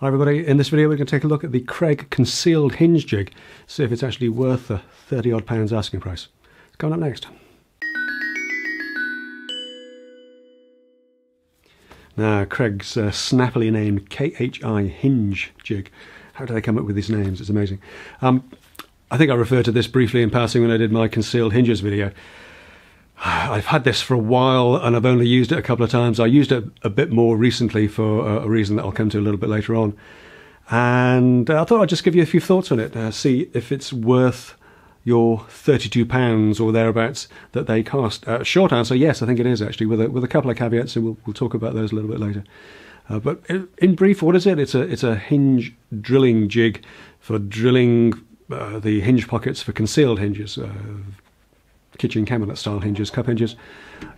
Hi everybody, in this video we're going to take a look at the Kreg concealed hinge jig, see if it's actually worth the 30 odd pounds asking price. Coming up next. Now, Kreg's uh, snappily named KHI hinge jig. How do they come up with these names? It's amazing. Um, I think I referred to this briefly in passing when I did my concealed hinges video. I've had this for a while and I've only used it a couple of times. I used it a bit more recently for a reason that I'll come to a little bit later on. And I thought I'd just give you a few thoughts on it, uh, see if it's worth your £32 or thereabouts that they cost. Uh, short answer, yes, I think it is actually, with a, with a couple of caveats, and we'll, we'll talk about those a little bit later. Uh, but in brief, what is it? It's a, it's a hinge drilling jig for drilling uh, the hinge pockets for concealed hinges, uh, kitchen cabinet style hinges, cup hinges,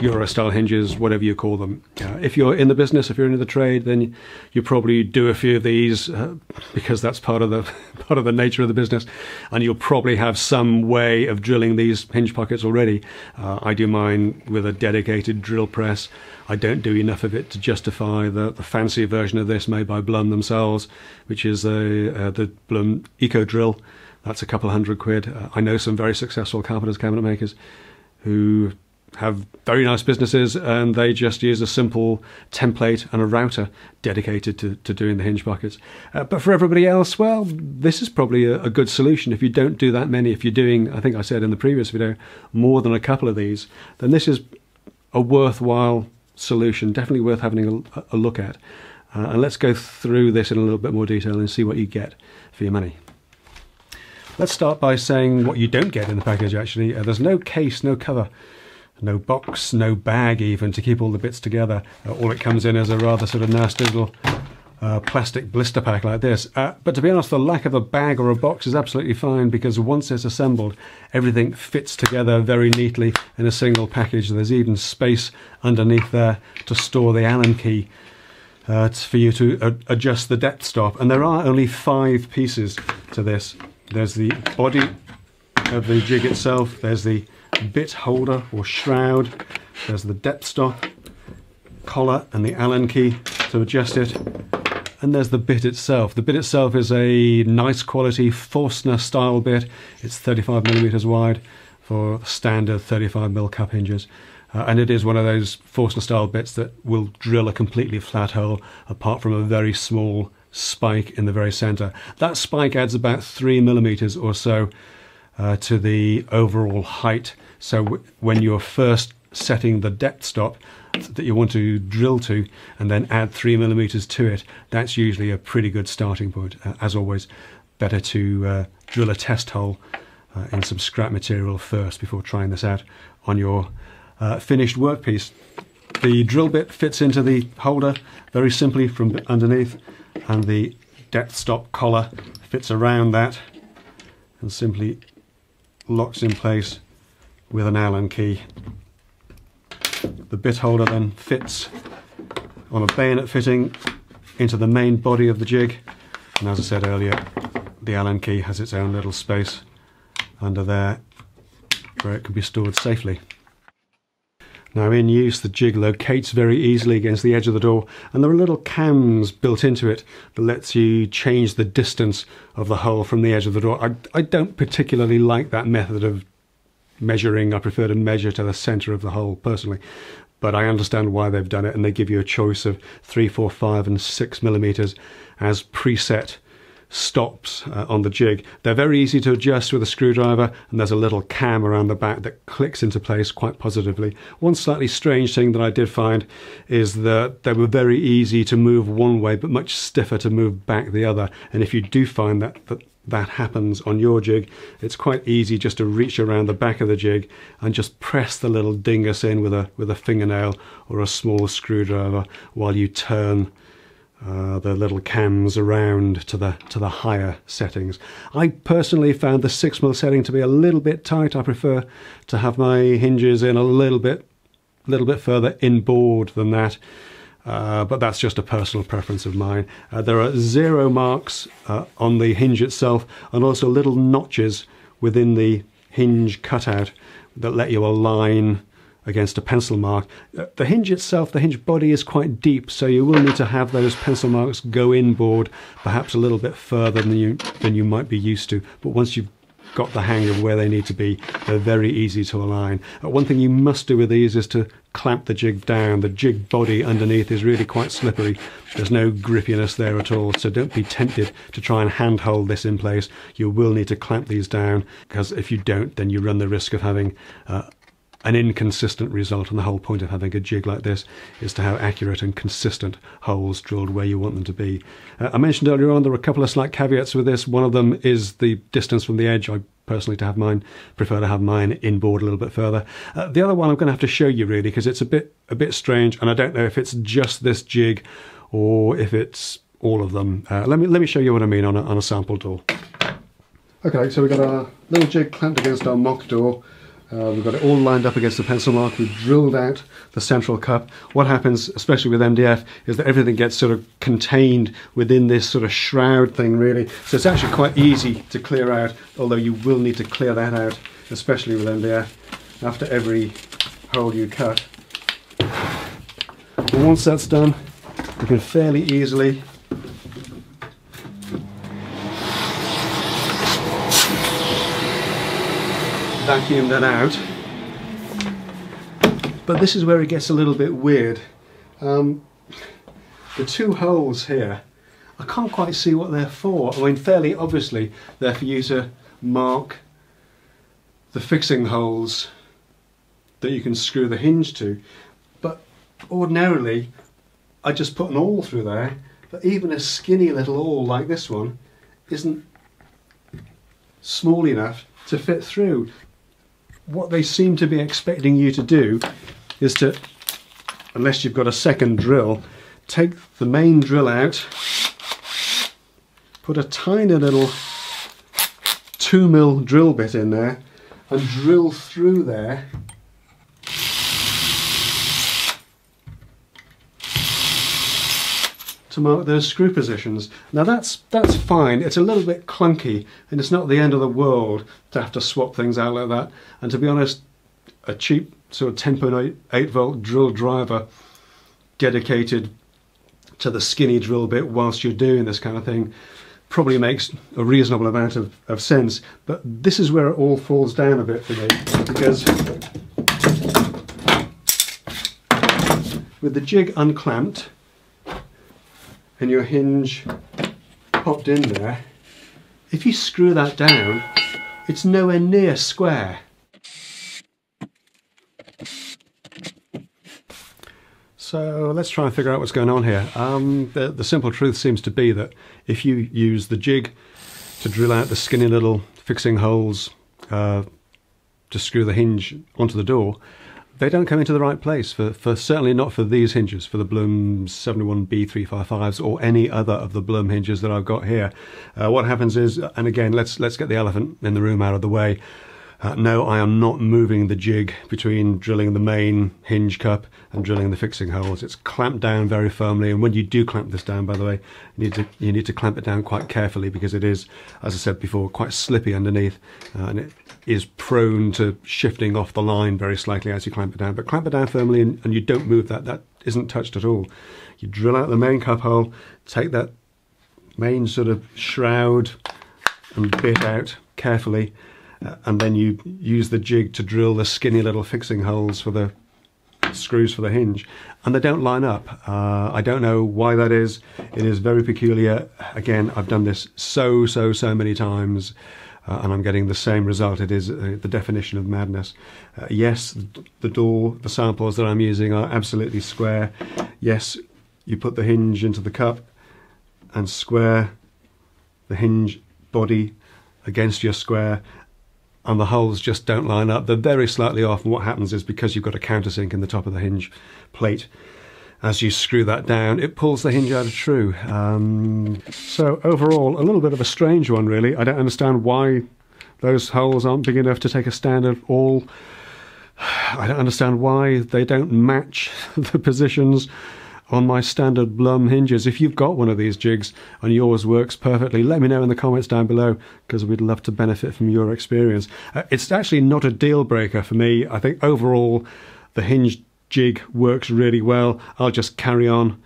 Euro style hinges, whatever you call them. Uh, if you're in the business, if you're in the trade, then you probably do a few of these uh, because that's part of the part of the nature of the business, and you'll probably have some way of drilling these hinge pockets already. Uh, I do mine with a dedicated drill press. I don't do enough of it to justify the, the fancy version of this made by Blum themselves, which is a, uh, the Blum Eco Drill. That's a couple hundred quid. Uh, I know some very successful carpenters, cabinet makers who have very nice businesses and they just use a simple template and a router dedicated to, to doing the hinge pockets. Uh, but for everybody else, well, this is probably a, a, good solution. If you don't do that many, if you're doing, I think I said in the previous video, more than a couple of these, then this is a worthwhile solution, definitely worth having a, a look at. Uh, and let's go through this in a little bit more detail and see what you get for your money. Let's start by saying what you don't get in the package actually. Uh, there's no case, no cover, no box, no bag even to keep all the bits together. Uh, all it comes in is a rather sort of nasty little uh, plastic blister pack like this. Uh, but to be honest, the lack of a bag or a box is absolutely fine because once it's assembled, everything fits together very neatly in a single package. There's even space underneath there to store the Allen key. Uh, for you to adjust the depth stop and there are only five pieces to this there's the body of the jig itself. There's the bit holder or shroud. There's the depth stop, collar and the Allen key to adjust it. And there's the bit itself. The bit itself is a nice quality Forstner style bit. It's 35 millimeters wide for standard 35 mil cup hinges. Uh, and it is one of those Forstner style bits that will drill a completely flat hole apart from a very small spike in the very center. That spike adds about three millimeters or so uh, to the overall height. So when you're first setting the depth stop that you want to drill to and then add three millimeters to it, that's usually a pretty good starting point. Uh, as always, better to uh, drill a test hole uh, in some scrap material first before trying this out on your uh, finished workpiece. The drill bit fits into the holder very simply from underneath and the depth stop collar fits around that and simply locks in place with an Allen key. The bit holder then fits on a bayonet fitting into the main body of the jig and as I said earlier the Allen key has its own little space under there where it can be stored safely. Now in use the jig locates very easily against the edge of the door and there are little cams built into it that lets you change the distance of the hole from the edge of the door. I, I don't particularly like that method of measuring. I prefer to measure to the centre of the hole personally but I understand why they've done it and they give you a choice of 3, 4, 5 and 6 millimeters as preset stops uh, on the jig. They're very easy to adjust with a screwdriver and there's a little cam around the back that clicks into place quite positively. One slightly strange thing that I did find is that they were very easy to move one way but much stiffer to move back the other and if you do find that, that that happens on your jig, it's quite easy just to reach around the back of the jig and just press the little dingus in with a with a fingernail or a small screwdriver while you turn uh, the little cams around to the to the higher settings. I personally found the 6mm setting to be a little bit tight. I prefer to have my hinges in a little bit little bit further inboard than that. Uh, but that's just a personal preference of mine. Uh, there are zero marks on the hinge itself and also little notches within the hinge cutout that let you align against a pencil mark. Uh, the hinge itself, the hinge body is quite deep, so you will need to have those pencil marks go inboard, perhaps a little bit further than you than you might be used to. But once you've got the hang of where they need to be, they're very easy to align. Uh, one thing you must do with these is to clamp the jig down. The jig body underneath is really quite slippery. There's no grippiness there at all, so don't be tempted to try and handhold this in place. You will need to clamp these down because if you don't, then you run the risk of having uh, an inconsistent result. And the whole point of having a jig like this is to have accurate and consistent holes drilled where you want them to be. Uh, I mentioned earlier on there were a couple of slight caveats with this. One of them is the distance from the edge. I personally to have mine prefer to have mine inboard a little bit further. Uh, the other one I'm going to have to show you really because it's a bit a bit strange, and I don't know if it's just this jig or if it's all of them. Uh, let me let me show you what I mean on a, on a sample door. Okay, so we've got our little jig clamped against our mock door. Uh, we've got it all lined up against the pencil mark. We've drilled out the central cup. What happens, especially with MDF, is that everything gets sort of contained within this sort of shroud thing, really. So it's actually quite easy to clear out, although you will need to clear that out, especially with MDF, after every hole you cut. And once that's done, you can fairly easily vacuum that out. But this is where it gets a little bit weird. Um, the two holes here, I can't quite see what they're for. I mean, fairly obviously, they're for you to mark the fixing holes that you can screw the hinge to. But ordinarily, I just put an awl through there. But even a skinny little awl like this one isn't small enough to fit through what they seem to be expecting you to do is to, unless you've got a second drill, take the main drill out, put a tiny little 2 mil drill bit in there and drill through there to mark those screw positions. Now that's that's fine. It's a little bit clunky and it's not the end of the world to have to swap things out like that. And to be honest, a cheap sort of 10.8 volt drill driver dedicated to the skinny drill bit whilst you're doing this kind of thing probably makes a reasonable amount of, of sense. But this is where it all falls down a bit for me because with the jig unclamped and your hinge popped in there, if you screw that down, it's nowhere near square. So let's try and figure out what's going on here. Um, the, the simple truth seems to be that if you use the jig to drill out the skinny little fixing holes uh, to screw the hinge onto the door, they don't come into the right place for, for certainly not for these hinges for the Blum 71B355s or any other of the Blum hinges that I've got here. Uh, what happens is, and again, let's let's get the elephant in the room out of the way. Uh, no, I am not moving the jig between drilling the main hinge cup and drilling the fixing holes. It's clamped down very firmly, and when you do clamp this down, by the way, you need to you need to clamp it down quite carefully because it is, as I said before, quite slippy underneath, uh, and it is prone to shifting off the line very slightly as you clamp it down. But clamp it down firmly, and, and you don't move that. That isn't touched at all. You drill out the main cup hole, take that main sort of shroud and bit out carefully uh, and then you use the jig to drill the skinny little fixing holes for the screws for the hinge. And they don't line up. Uh, I don't know why that is. It is very peculiar. Again I've done this so so so many times uh, and I'm getting the same result. It is uh, the definition of madness. Uh, yes the door the samples that I'm using are absolutely square. Yes you put the hinge into the cup and square the hinge body against your square and the holes just don't line up. They're very slightly off, and what happens is because you've got a countersink in the top of the hinge plate, as you screw that down, it pulls the hinge out of true. Um, so overall, a little bit of a strange one, really. I don't understand why those holes aren't big enough to take a stand at all. I don't understand why they don't match the positions on my standard Blum hinges. If you've got one of these jigs and yours works perfectly, let me know in the comments down below because we'd love to benefit from your experience. Uh, it's actually not a deal breaker for me. I think overall, the hinge jig works really well. I'll just carry on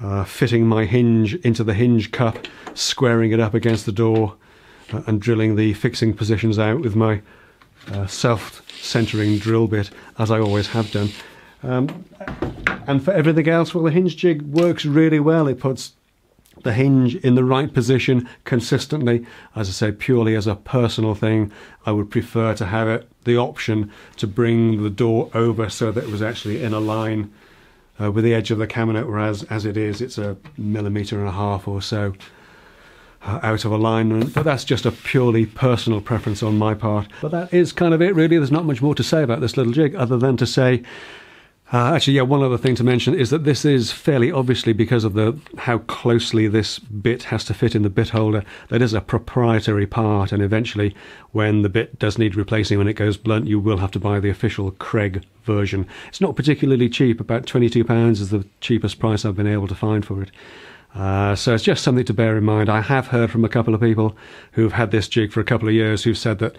uh, fitting my hinge into the hinge cup, squaring it up against the door, uh, and drilling the fixing positions out with my uh, self-centering drill bit, as I always have done. Um, and for everything else, well, the hinge jig works really well. It puts the hinge in the right position consistently. As I say, purely as a personal thing, I would prefer to have it the option to bring the door over so that it was actually in a line uh, with the edge of the cabinet, whereas as it is, it's a millimetre and a half or so uh, out of alignment. But that's just a purely personal preference on my part. But that is kind of it, really. There's not much more to say about this little jig other than to say uh, actually, yeah, one other thing to mention is that this is fairly obviously because of the how closely this bit has to fit in the bit holder. That is a proprietary part, and eventually, when the bit does need replacing when it goes blunt, you will have to buy the official Kreg version. It's not particularly cheap; about twenty-two pounds is the cheapest price I've been able to find for it. Uh, so it's just something to bear in mind. I have heard from a couple of people who've had this jig for a couple of years who've said that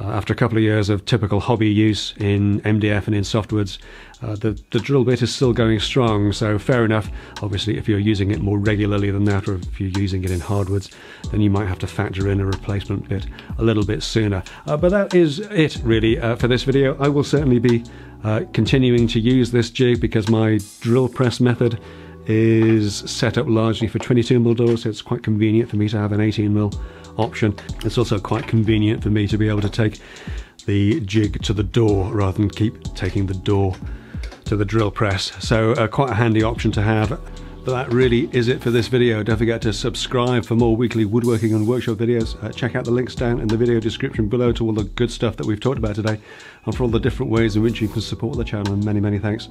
uh, after a couple of years of typical hobby use in MDF and in softwoods, uh, the, the drill bit is still going strong. So fair enough. Obviously, if you're using it more regularly than that, or if you're using it in hardwoods, then you might have to factor in a replacement bit a little bit sooner. Uh, but that is it really uh, for this video. I will certainly be uh, continuing to use this jig because my drill press method is set up largely for 22mm doors, so it's quite convenient for me to have an 18mm option. It's also quite convenient for me to be able to take the jig to the door rather than keep taking the door to the drill press. So uh, quite a handy option to have. But that really is it for this video. Don't forget to subscribe for more weekly woodworking and workshop videos. Uh, check out the links down in the video description below to all the good stuff that we've talked about today and for all the different ways in which you can support the channel. And many, many thanks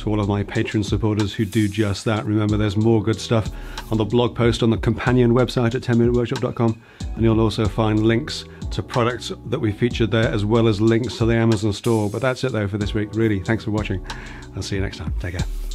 to all of my Patreon supporters who do just that. Remember, there's more good stuff on the blog post on the companion website at 10minuteworkshop.com, and you'll also find links to products that we featured there, as well as links to the Amazon store. But that's it, though, for this week. Really, thanks for watching. I'll see you next time. Take care.